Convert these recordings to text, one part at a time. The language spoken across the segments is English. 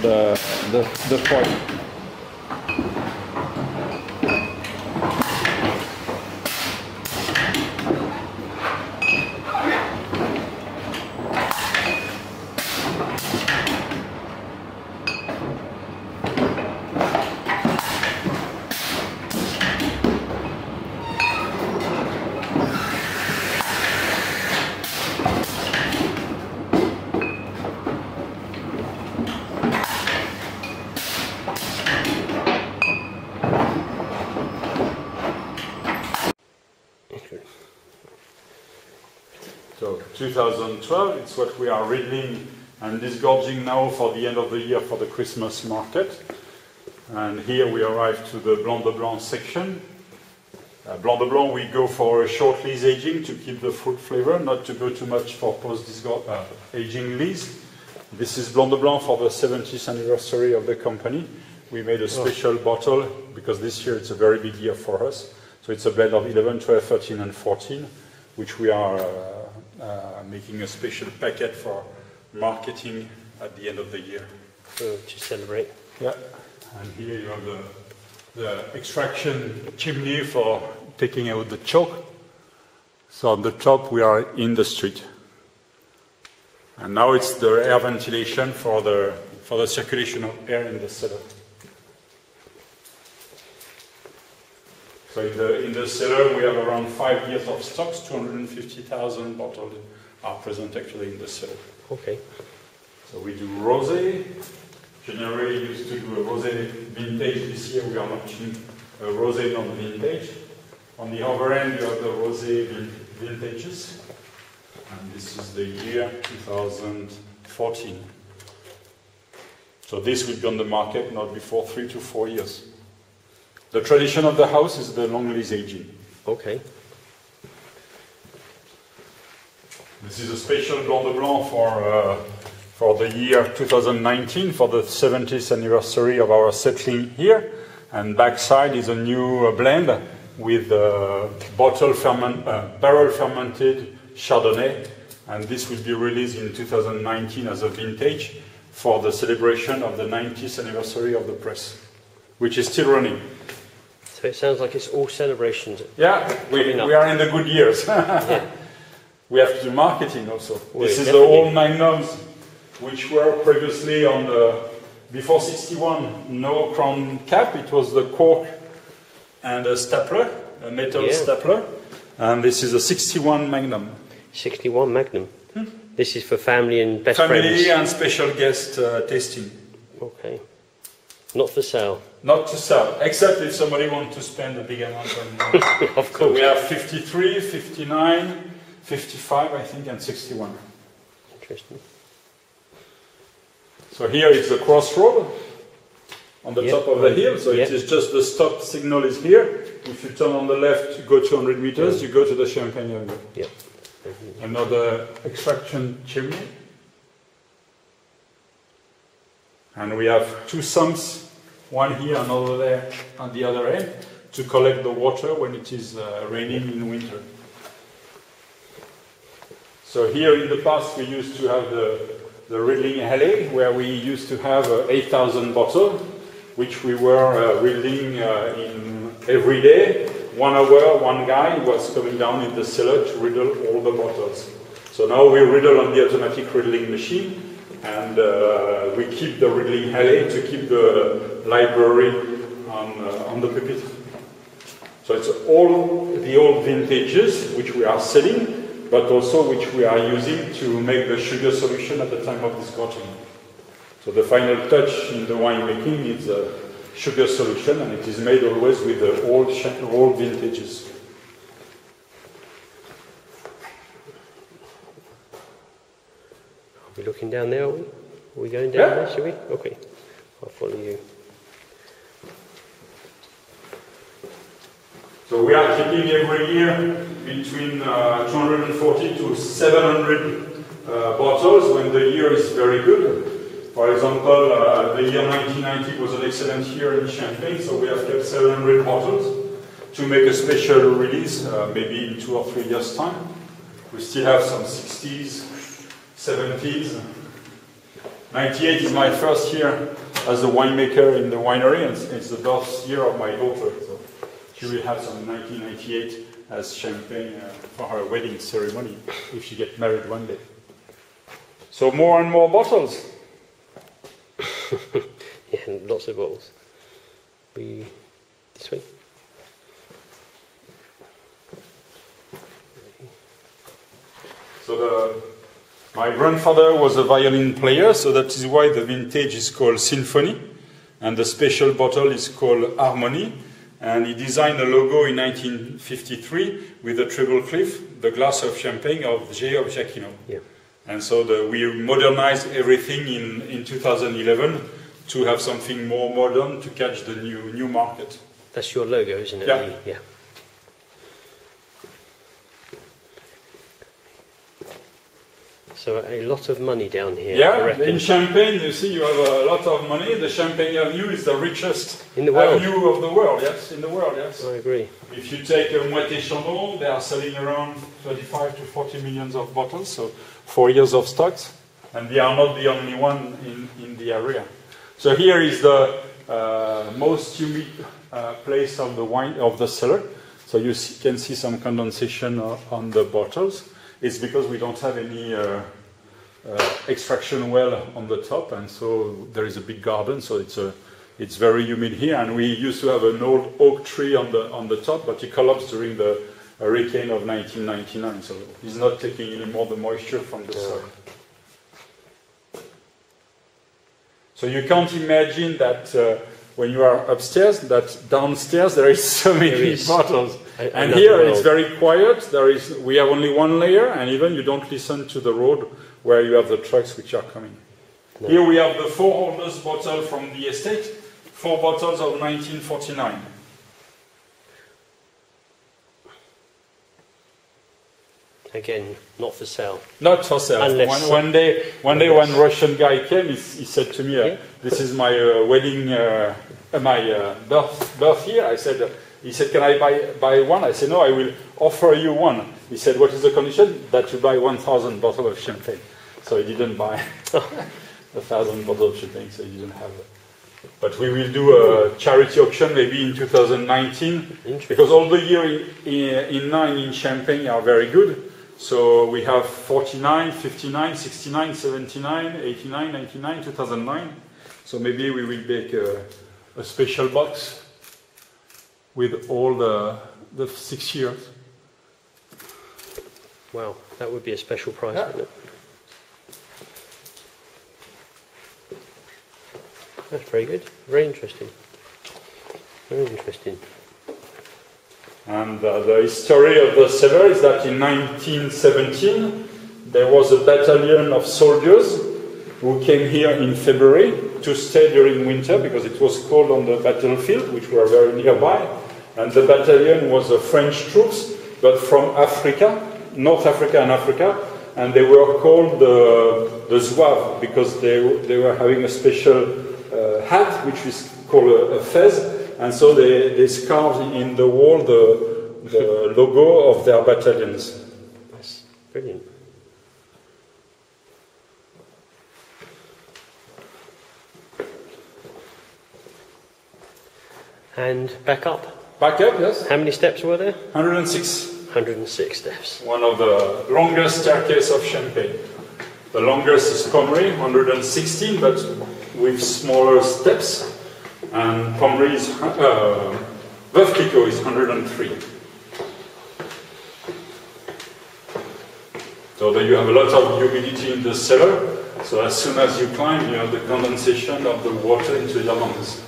the, the, the foil. So 2012, it's what we are riddling and disgorging now for the end of the year for the Christmas market. And here we arrive to the Blanc de Blanc section. Uh, Blanc de Blanc, we go for a short lees aging to keep the fruit flavor, not to go too much for post uh, aging lees. This is Blanc de Blanc for the 70th anniversary of the company. We made a special bottle because this year it's a very big year for us. So it's a blend of 11, 12, 13, and 14, which we are uh, Uh, making a special packet for marketing at the end of the year. Oh, to celebrate. Yeah. And here you have the, the extraction chimney for taking out the chalk. So on the top we are in the street. And now it's the air ventilation for the, for the circulation of air in the cellar. So in the, in the cellar we have around five years of stocks, 250,000 bottles are present actually in the cellar. Okay. So we do rosé. Generally used to do a rosé vintage. This year we are launching a rosé non-vintage. On the other end you have the rosé vin- vintages. And this is the year 2014. So this will be on the market not before three to four years. The tradition of the house is the long lees aging. Okay. This is a special Blanc de Blanc for, uh, for the year 2019, for the 70th anniversary of our settling here. And backside is a new uh, blend with uh, bottle ferment, uh, barrel fermented Chardonnay. And this will be released in 2019 as a vintage for the celebration of the 90th anniversary of the press, which is still running. So it sounds like it's all celebrations. Yeah, we, we are in the good years. Yeah. We have to do marketing also. Well, this is the old magnums, which were previously on the, before 61, no crown cap. It was the cork and a stapler, a metal Yeah. stapler. And this is a 61 magnum. 61 Magnum. This is for family and best Family friends. and special guest uh, tasting. Okay. Not for sale. Not to sell, except if somebody wants to spend a big amount on. Of so course. we have 53, 59, 55, I think, and 61. Interesting. So here is the crossroad on the Yeah. top of the hill. So it Yeah. is just the stop signal is here. If you turn on the left, you go 200 meters, you go to the Champagne Avenue. Yeah. Another extraction chimney. And we have two sumps, one here, and another there, on the other end, to collect the water when it is uh, raining in winter. So here in the past we used to have the, the riddling alley where we used to have uh, 8,000 bottles, which we were uh, riddling uh, in every day. One hour, one guy was coming down in the cellar to riddle all the bottles. So now we riddle on the automatic riddling machine and uh, we keep the riddling alley to keep the library on, uh, on the pupitre. So it's all the old vintages which we are selling, but also which we are using to make the sugar solution at the time of disgorging. So the final touch in the winemaking is a sugar solution, and it is made always with the old, old vintages. Are we looking down there? Are we, are we going down Yeah. there, shall we? Okay. I'll follow you. So we are keeping every year between uh, 240 to 700 uh, bottles when the year is very good. For example, uh, the year 1990 was an excellent year in Champagne, so we have kept 700 bottles to make a special release, uh, maybe in two or three years' time. We still have some 60s, 70s, 98 is my first year as a winemaker in the winery, and it's, the birth year of my daughter. So she will have some 1998 as champagne uh, for her wedding ceremony if she gets married one day. So more and more bottles. Yeah, lots of bottles. We this way. So the, my grandfather was a violin player, so that is why the vintage is called Symphony, and the special bottle is called Harmony. And he designed a logo in 1953 with a treble clef, the glass of champagne of J. of Jacquinot. Yeah. And so the, we modernized everything in, in 2011 to have something more modern to catch the new, new market. That's your logo, isn't it? Yeah. Yeah. So a lot of money down here. Yeah, in Champagne, you see, you have a lot of money. The Champagne Avenue is the richest In the world. avenue of the world. Yes, in the world. Yes. I agree. If you take a Moët Chandon, they are selling around 35 to 40 millions of bottles, so four years of stocks, and they are not the only one in, in the area. So here is the uh, most humid uh, place of the wine of the cellar. So you see, can see some condensation uh, on the bottles. It's because we don't have any uh, uh, extraction well on the top, and so there is a big garden. So it's a it's very humid here, and we used to have an old oak tree on the on the top, but it collapsed during the hurricane of 1999. So it's not taking any more the moisture from the soil. So you can't imagine that uh, when you are upstairs, that downstairs there is so many bottles. And here it's very quiet. There is we have only one layer, and even you don't listen to the road where you have the trucks which are coming. No. Here we have the four holders bottle from the estate, four bottles of 1949. Again, not for sale. Not for sale. Unless- One, one day, one day, one Russian guy came. He, he said to me, uh, Yeah. "This is my uh, wedding, uh, uh, my uh, birth birth year." I said, uh, "He said, can I buy buy one?" I said, "No, I will offer you one." He said, "What is the condition? That you buy 1,000 bottles of champagne." So he didn't buy a thousand bottles of champagne, so he didn't have it. But we will do a charity auction maybe in 2019 because all the year in, in, in nine in Champagne are very good. So we have 49, 59, 69, 79, 89, 99, 2009. So maybe we will make a, a special box with all the, the six years. Wow, that would be a special price, Yeah. wouldn't it? That's very good. Very interesting. Very interesting. And uh, the history of the cellar is that in 1917 there was a battalion of soldiers who came here in February to stay during winter because it was cold on the battlefield, which were very nearby. And the battalion was French troops, but from Africa, North Africa and Africa, and they were called the, the Zouaves because they, they were having a special uh, hat, which is called a, a fez, and so they, they carved in the wall the, the logo of their battalions. That's brilliant. And back up. Back up, yes? How many steps were there? 106. 106 steps. One of the longest staircase of Champagne. The longest is Pommery, 116, but with smaller steps. And Pommery is, uh, is 103. So you have a lot of humidity in the cellar. So as soon as you climb, you have the condensation of the water into your lungs.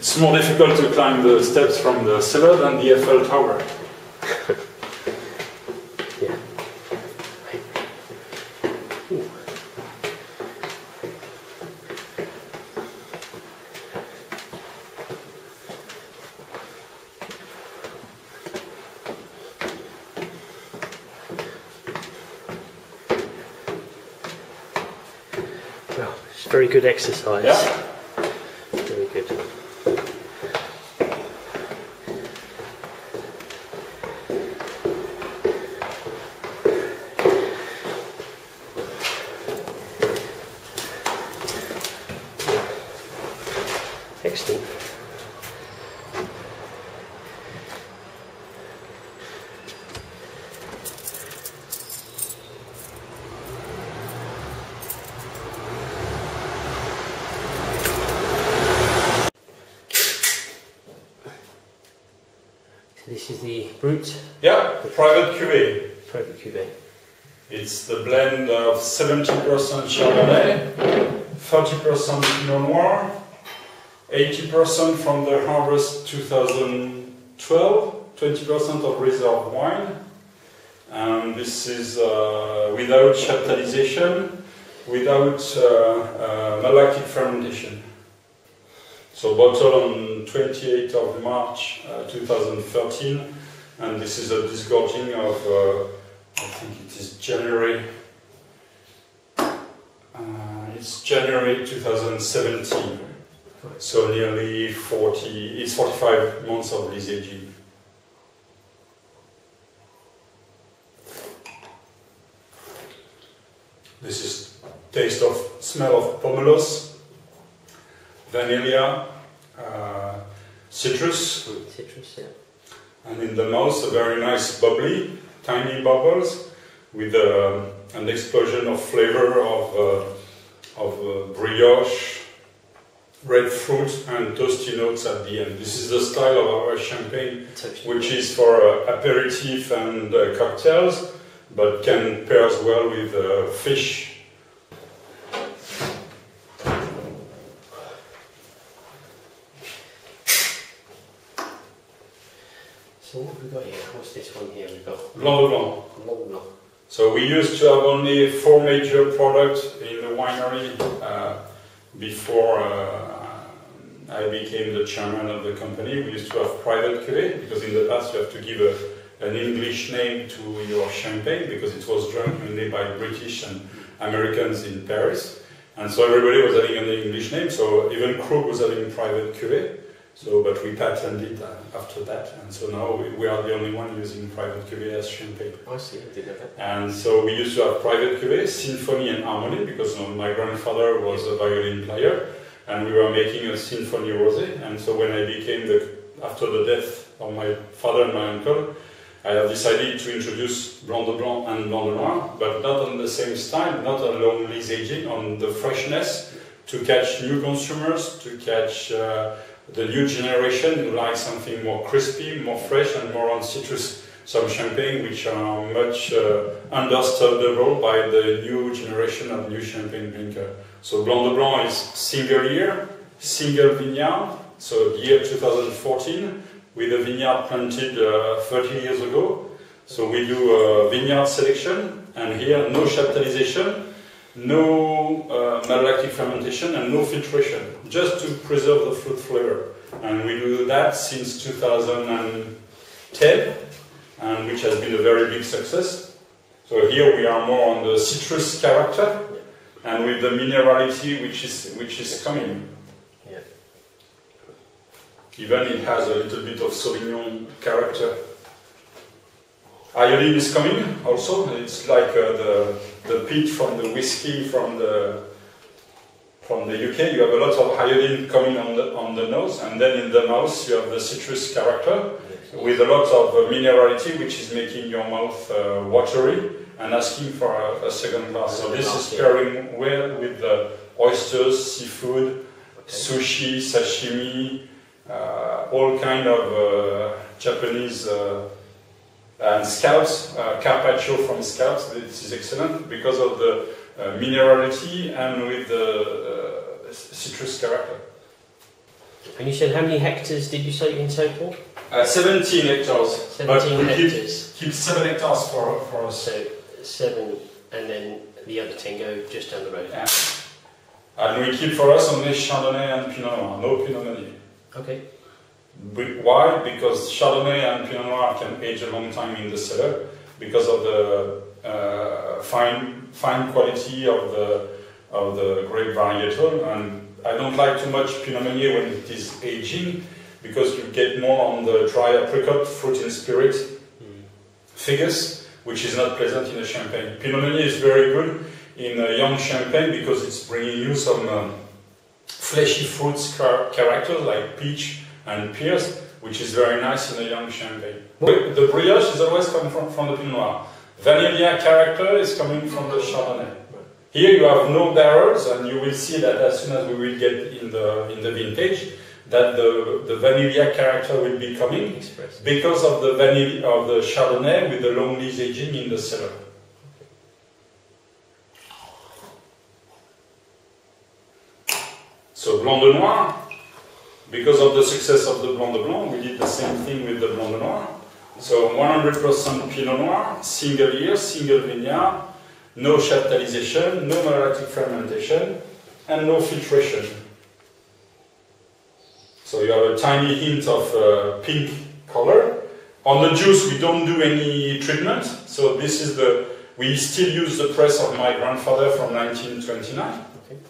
It's more difficult to climb the steps from the cellar than the Eiffel Tower. Yeah. Well, it's very good exercise. Yeah. Very good. Excellent. So this Yeah, private cuvée. Private Cuvée. It's the blend of 70% Chardonnay, 30% Pinot Noir, 80% from the harvest 2012, 20% of reserve wine. And this is uh, without chaptalization, without uh, uh, malolactic fermentation. So bottled on 28th of March uh, 2013, and this is a disgorging of, uh, I think it is January, uh, it's January 2017. So nearly 40, it's 45 months of aging. This is taste of, smell of pomelos, vanilla, uh, citrus, Citrus, yeah. And in the mouth a very nice bubbly, tiny bubbles with uh, an explosion of flavor of, uh, of uh, brioche, red fruit, and toasty notes at the end. This is the style of our champagne, which is for uh, aperitif and uh, cocktails, but can pairs well with uh, fish. So what have we got here? What's this one Blanc de Blanc. So we used to have only four major products in the winery uh, before uh, I became the chairman of the company. We used to have private cuvée because in the past you have to give a, an English name to your champagne because it was drunk mainly by British and Americans in Paris. And so everybody was having an English name. So even Krug was having private cuvée. So, but we patented uh, after that, and so now we, we are the only one using private cuvée as champagne. I see, I didn't that. And so we used to have private cuvée, symphony and harmony, because my grandfather was a violin player, and we were making a symphony rosé. And so when I became the, after the death of my father and my uncle, I have decided to introduce Blanc de Blanc and Blanc de Noir, but not on the same style, not on long lees aging, on the freshness, to catch new consumers, to catch uh, the new generation who like something more crispy, more fresh, and more on citrus. Some champagne which are much uh, understandable by the new generation of new champagne drinker. So Blanc de Blanc is single year, single vineyard, so year 2014, with a vineyard planted uh, 30 years ago. So we do a vineyard selection, and here no chaptalization, no uh, malolactic fermentation and no filtration, just to preserve the fruit flavor. And we do that since 2010, and which has been a very big success. So here we are more on the citrus character, and with the minerality which is which is coming. Yeah. Even it has a little bit of Sauvignon character. Iodine is coming also. It's like uh, the the peat from the whiskey from the from the UK. You have a lot of iodine coming on the on the nose, and then in the mouth you have the citrus character with a lot of uh, minerality, which is making your mouth uh, watery and asking for a, a second glass. So this is pairing well with the oysters, seafood, sushi, sashimi, uh, all kind of uh, Japanese uh, and scallops, uh, carpaccio from scallops. This is excellent because of the uh, minerality and with the uh, citrus character. And you said how many hectares did you say in total? Uh, 17 hectares. but 17 we keep, hectares. keep 7 hectares for, for us. So seven, and then the other ten go just down the road. Yeah. And we keep for us only Chardonnay and Pinot Noir, no Pinot Meunier. Okay. Why? Because Chardonnay and Pinot Noir can age a long time in the cellar because of the uh, fine fine quality of the of the grape varietal. And I don't like too much Pinot Meunier when it is aging because you get more on the dry apricot, fruit and spirit figures, which is not present in a champagne. Pinot Meunier is very good in a young champagne because it's bringing you some um, fleshy fruits char- characters like peach and pears, which is very nice in a young champagne. The brioche is always coming from, from the Pinot Noir. Vanilla character is coming from the Chardonnay. Here you have no barrels, and you will see that as soon as we will get in the in the vintage, that the the vanilla character will be coming Express. because of the vanilla of the Chardonnay with the long lees aging in the cellar. So Blanc de Noir, because of the success of the Blanc de Blanc, we did the same thing with the Blanc de Noir. So 100% Pinot Noir, single year, single vineyard, no chaptalization, no malolactic fermentation, and no filtration. So you have a tiny hint of uh, pink color. On the juice, we don't do any treatment. So this is the, we still use the press of my grandfather from 1929. Okay.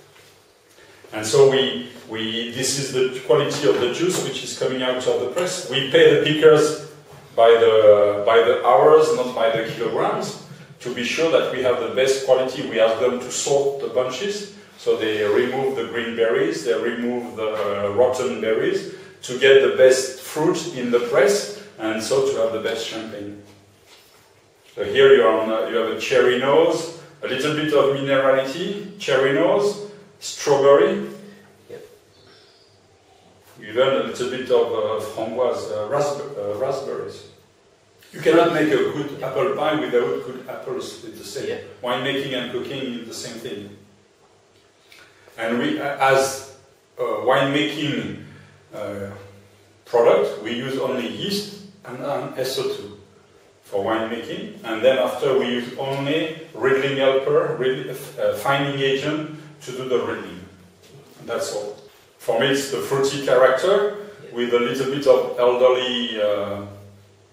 And so we, we, this is the quality of the juice which is coming out of the press. We pay the pickers by the, by the hours, not by the kilograms, to be sure that we have the best quality. We ask them to sort the bunches. So they remove the green berries, they remove the uh, rotten berries to get the best fruit in the press and so to have the best champagne. So here you, are on, you have a cherry nose, a little bit of minerality, cherry nose, strawberry. Even a little bit of uh, framboise, uh, uh, raspberries. You cannot make a good apple pie without good apples. It's the same. Yeah. Winemaking and cooking is the same thing. And we, uh, as a winemaking uh, product, we use only yeast and um, SO2 for winemaking, and then after we use only riddling helper, rid- uh, fining agent to do the riddling. That's all. For me, it's the fruity character with a little bit of elderly uh,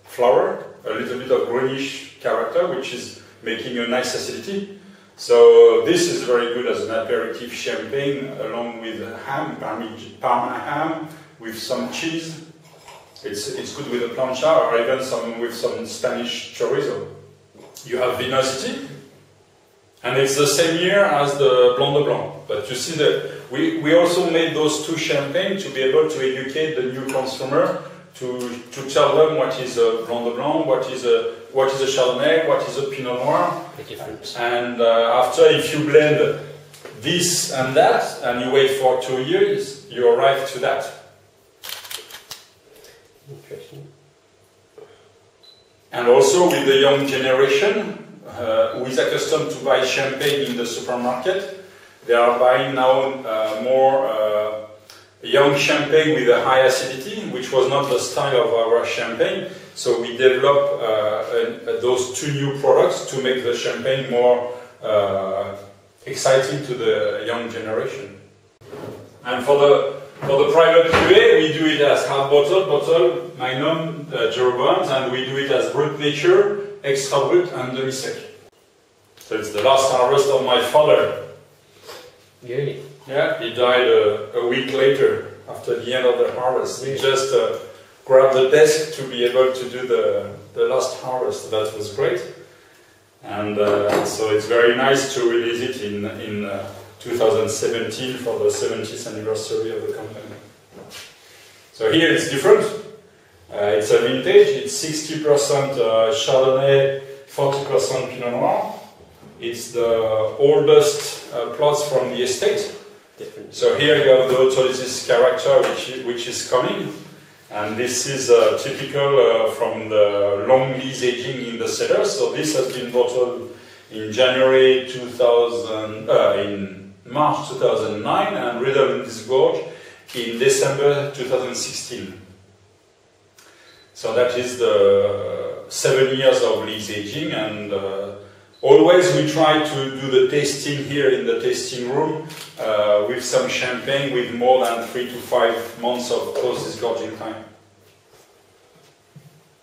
flower, a little bit of greenish character, which is making a nice acidity. So this is very good as an aperitif champagne, along with ham, Parma ham, with some cheese. It's, it's good with a plancha or even some with some Spanish chorizo. You have vinosity, and it's the same year as the Blanc de Blanc. But you see that we, we also made those two champagne to be able to educate the new consumer to, to tell them what is a Blanc de Blanc, what is a what is a Chardonnay, what is a Pinot Noir, and uh, after, if you blend this and that, and you wait for two years, you arrive to that. Interesting. And also with the young generation uh, who is accustomed to buy champagne in the supermarket, they are buying now uh, more uh, young champagne with a high acidity, which was not the style of our champagne. So we developed uh, those two new products to make the champagne more uh, exciting to the young generation. And for the for the private cuvée, we do it as half bottle, bottle, Magnum, uh, Jeroboams, and we do it as brut nature, extra brut, and demi sec. So it's the last harvest of my father. Really? Yeah, he died uh, a week later after the end of the harvest. He just uh, grabbed the desk to be able to do the, the last harvest. That was great. And uh, so it's very nice to release it in, in uh, 2017 for the 70th anniversary of the company. So here it's different. Uh, it's a vintage, it's 60% uh, Chardonnay, 40% Pinot Noir. It's the oldest uh, plots from the estate. Different. So here you have the autolysis character which, which is coming. And this is uh, typical uh, from the long lees aging in the cellar. So this has been bottled in January 2000, uh, in March 2009 and riddled in this gorge in December 2016. So that is the seven years of lees aging and uh, always we try to do the tasting here in the tasting room uh, with some champagne with more than three to five months of post-disgorging time.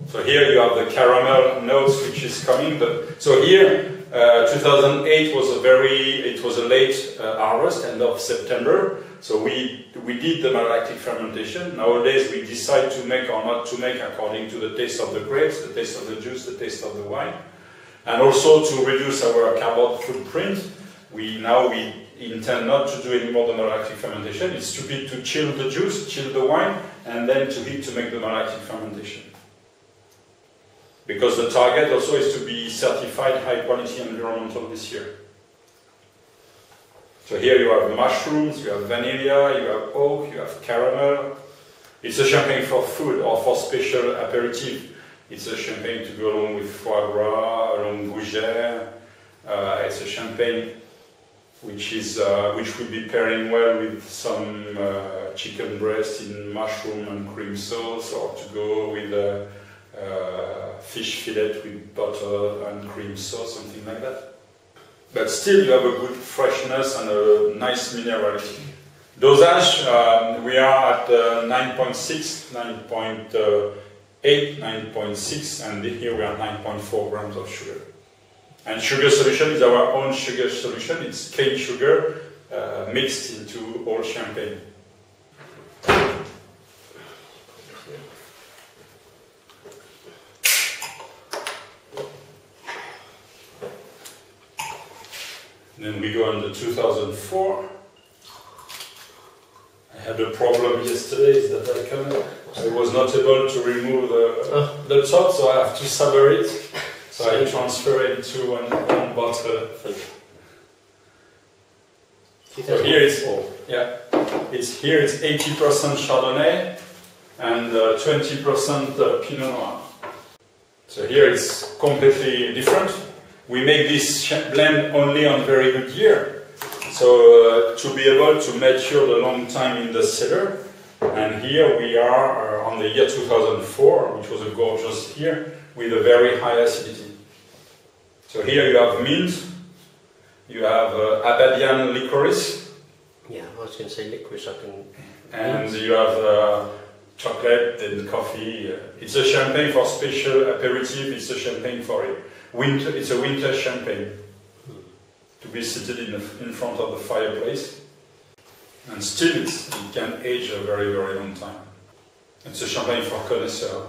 So here you have the caramel notes which is coming. But, so here, uh, 2008 was a very, it was a late uh, harvest, end of September. So we, we did the malolactic fermentation. Nowadays we decide to make or not to make according to the taste of the grapes, the taste of the juice, the taste of the wine. And also to reduce our carbon footprint, we now we intend not to do any more the malolactic fermentation. It's stupid to chill the juice, chill the wine, and then to heat to make the malolactic fermentation. Because the target also is to be certified high quality environmental this year. So here you have mushrooms, you have vanilla, you have oak, you have caramel. It's a champagne for food or for special aperitif. It's a champagne to go along with foie gras, along gougère. Uh, it's a champagne which is uh, which will be pairing well with some uh, chicken breast in mushroom and cream sauce, or to go with a uh, fish fillet with butter and cream sauce, something like that but still you have a good freshness and a nice minerality. Dosage, um, we are at uh, 9.6, 9.8, 9.6, and here we are 9.4 grams of sugar. And sugar solution is our own sugar solution. It's cane sugar uh, mixed into all champagne. Then we go on to 2004. I had a problem yesterday is that I, can, I was not able to remove the, the top, so I have to sever it. So I transfer it to one, one bottle. So here it's yeah, it's here it's 80% Chardonnay and 20% uh, Pinot Noir. So here it's completely different. We make this blend only on very good year. So uh, to be able to mature the long time in the cellar, and here we are uh, on the year 2004, which was a gorgeous year, with a very high acidity. So here you have mint, you have uh, Abadian licorice. Yeah, I was going to say licorice, I can... And you have uh, chocolate and coffee. It's a champagne for special aperitif, it's a champagne for it winter, it's a winter champagne to be seated in, in front of the fireplace. And still it can age a very, very long time. It's a champagne for connoisseurs.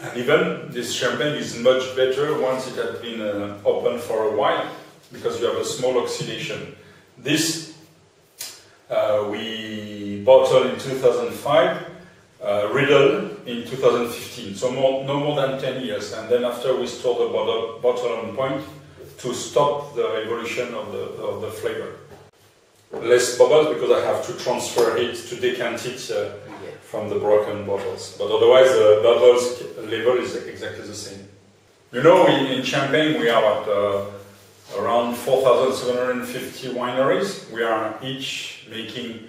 And even this champagne is much better once it has been uh, open for a while because you have a small oxidation. This uh, we bottled in 2005 uh, riddled in 2015, so more, no more than 10 years. And then after we stored the bottle, bottle on point to stop the evolution of the, of the flavor. Less bubbles because I have to transfer it to decant it uh, from the broken bottles. But otherwise the bubbles level is exactly the same. You know, in, in Champagne we are at uh, around 4,750 wineries. We are each making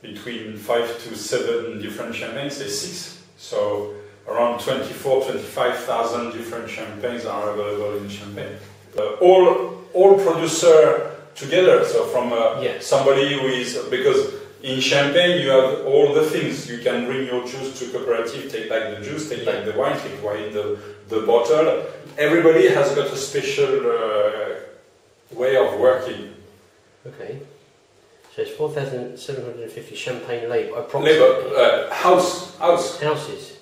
between five to seven different champagnes, say six. So around 24, 25,000 different champagnes are available in Champagne. Uh, all, all producer together, so from uh, yeah. somebody who is, because in Champagne you have all the things. You can bring your juice to cooperative, take back the juice, take back the wine, take away the, the bottle. Everybody has got a special uh, way of working. Okay. So it's 4,750 champagne label, approximately. Label, uh, house, house. Houses.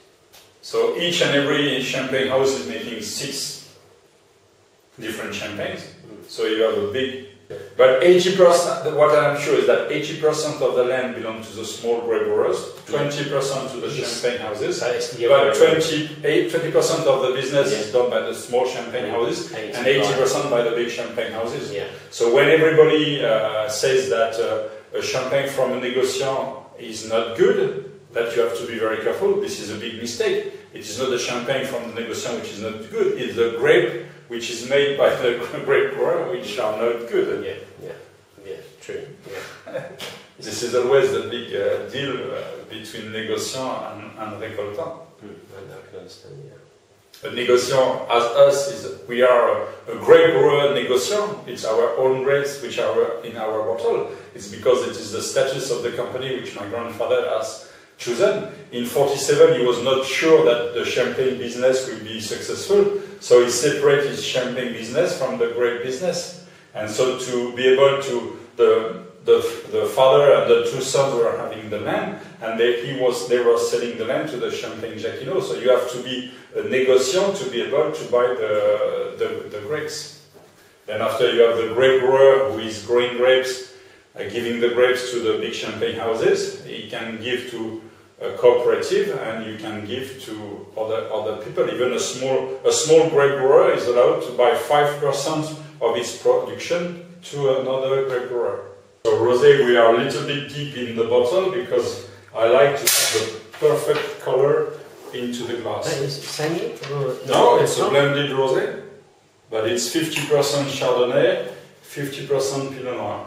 So each and every champagne house is making six different champagnes. So you have a big but 80%, what I'm sure is that 80% of the land belongs to the small grape growers, 20% to the yes. champagne houses, but 20, 20% of the business yeah. is done by the small champagne houses and 80% by the big champagne houses. Yeah. So when everybody uh, says that uh, a champagne from a negociant is not good, that you have to be very careful, this is a big mistake. It is not the champagne from the negociant which is not good, it's the grape which is made by the grape grower, which are not good. Yeah, yeah, yeah, true. Yeah. this is always the big uh, deal uh, between négociant and, and récoltant. Mm, I can understand, yeah. A négociant, as us, is we are a, a grape grower négociant. It's our own grapes which are in our bottle. It's because it is the status of the company which my grandfather has chosen. In 47, he was not sure that the champagne business would be successful, so he separated his champagne business from the grape business. And so to be able to, the, the, the father and the two sons were having the land, and they, he was, they were selling the land to the Champagne Jacquinot. So you have to be a negociant to be able to buy the, the, the grapes. Then after you have the grape grower who is growing grapes, uh, giving the grapes to the big champagne houses. He can give to a cooperative and you can give to other, other people. Even a small, a small grape grower is allowed to buy 5% of his production to another grape grower. So rosé, we are a little bit deep in the bottle because I like to have the perfect color into the glass. That is? No, it's a blended rosé, but it's 50% Chardonnay, 50% Pinot Noir.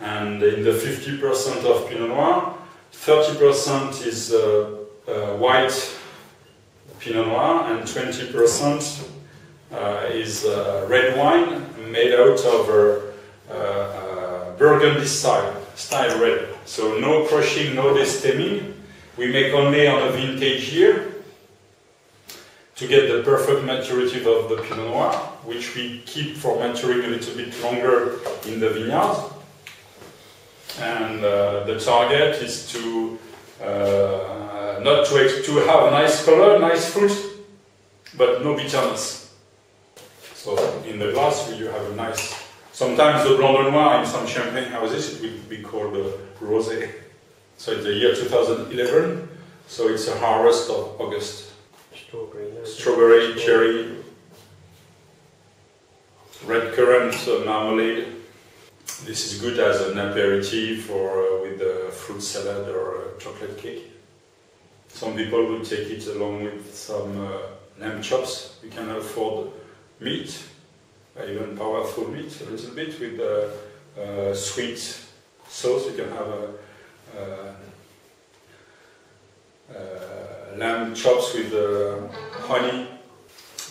And in the 50% of Pinot Noir, 30% is uh, uh, white Pinot Noir and 20% uh, is uh, red wine made out of uh, uh, Burgundy style, style red. So no crushing, no destemming. We make only on a vintage year to get the perfect maturity of the Pinot Noir, which we keep for maturing a little bit longer in the vineyard. And uh, the target is to uh, not to, to have a nice color, nice fruit, but no bitterness. So in the glass you have a nice. Sometimes the blanc de noir in some champagne houses it will be called uh, rosé. So it's the year 2011. So it's a harvest of August. Strawberry. Strawberry, cherry, red currant uh, marmalade. This is good as an aperitif or uh, with a fruit salad or chocolate cake. Some people will take it along with some uh, lamb chops. You can afford meat, uh, even powerful meat, a little bit with uh, uh, sweet sauce. You can have a, uh, uh, lamb chops with honey.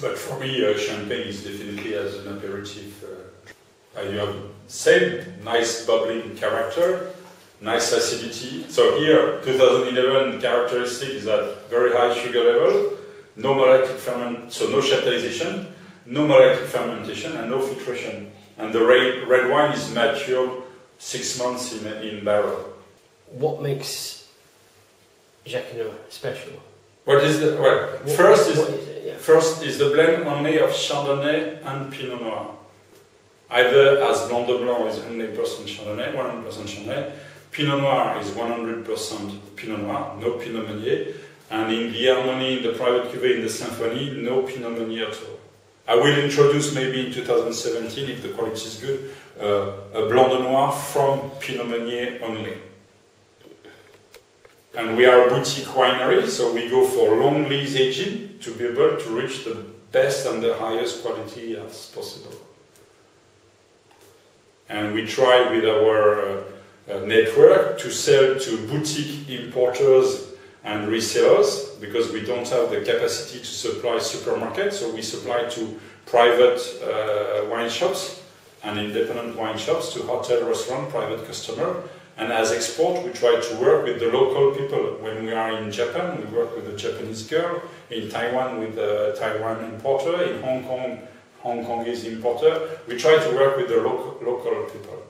But for me, champagne is definitely as an aperitif. Uh, you have same nice bubbling character, nice acidity. So here, 2011 characteristic is that very high sugar level, no malolactic ferment, so no chaptalization, no malolactic fermentation, and no filtration. And the red, red wine is matured six months in, in barrel. What makes Jacquinot special? What is the well? What- First is what is it? Yeah. First is the blend only of Chardonnay and Pinot Noir. Either as Blanc de Blanc is 100% Chardonnay, 100% Chardonnay. Pinot Noir is 100% Pinot Noir, no Pinot Meunier. And in the Harmonie, in the private cuvée, in the Symphony, no Pinot Meunier at all. I will introduce maybe in 2017, if the quality is good, uh, a Blanc de Noir from Pinot Meunier only. And we are a boutique winery, so we go for long lees aging to be able to reach the best and the highest quality as possible. And we try with our uh, uh, network to sell to boutique importers and resellers because we don't have the capacity to supply supermarkets, so we supply to private uh, wine shops and independent wine shops, to hotel, restaurant, private customer, and as export, we try to work with the local people. When we are in Japan, we work with a Japanese girl. In Taiwan, with a Taiwan importer. In Hong Kong, Hong Kongese importer. We try to work with the local, local people.